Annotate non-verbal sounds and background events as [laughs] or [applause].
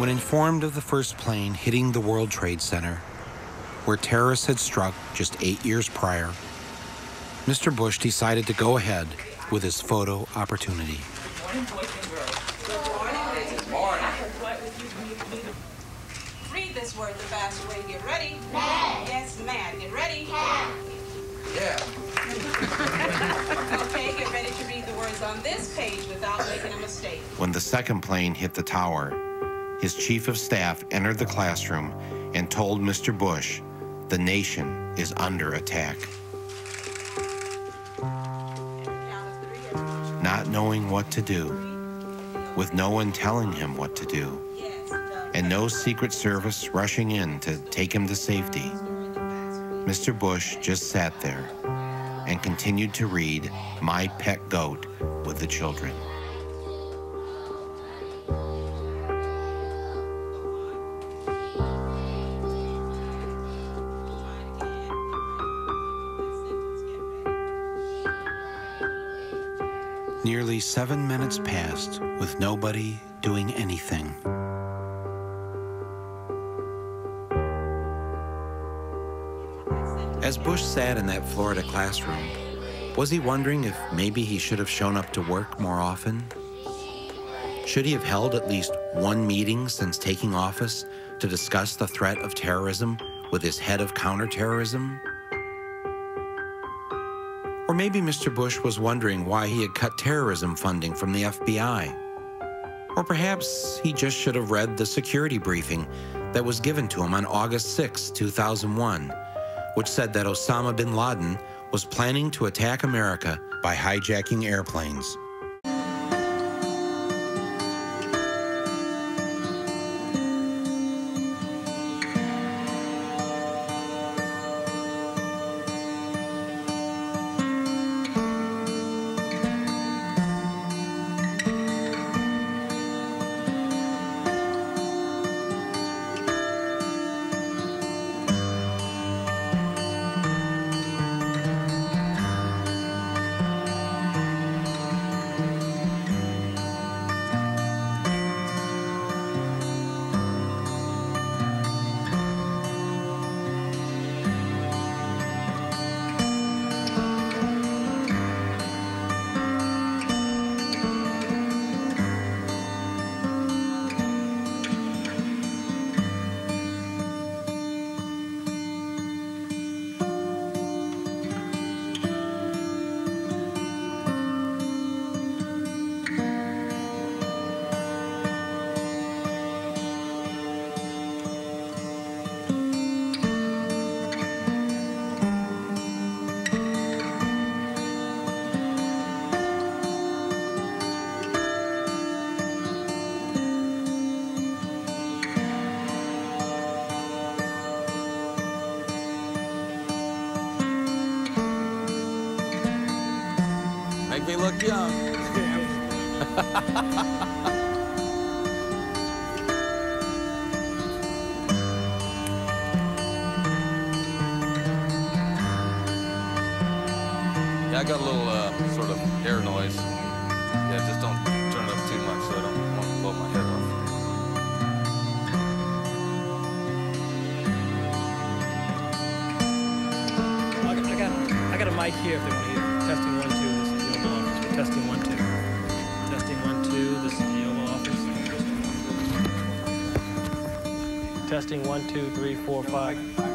When informed of the first plane hitting the World Trade Center, where terrorists had struck just eight years prior, Mr. Bush decided to go ahead with his photo opportunity. Read this word the fast way. Get ready. Mad. Yes, mad. Get ready. Mad. Yeah. [laughs] okay, get ready to read the words on this page without making a mistake. When the second plane hit the tower, his chief of staff entered the classroom and told Mr. Bush, the nation is under attack. Not knowing what to do, with no one telling him what to do, and no Secret Service rushing in to take him to safety, Mr. Bush just sat there and continued to read My Pet Goat with the children. Nearly seven minutes passed with nobody doing anything. As Bush sat in that Florida classroom, was he wondering if maybe he should have shown up to work more often? Should he have held at least one meeting since taking office to discuss the threat of terrorism with his head of counterterrorism? Or maybe Mr. Bush was wondering why he had cut terrorism funding from the FBI. Or perhaps he just should have read the security briefing that was given to him on August 6, 2001, which said that Osama bin Laden was planning to attack America by hijacking airplanes. Make me look young. yeah, I got a little uh, sort of air noise. Yeah, just don't turn it up too much so I don't want to blow my head off. I got, I got, I got a mic here if they want to hear. Testing one, two. Testing one, two. This is the Oval Office. Testing one, two, three, four, five.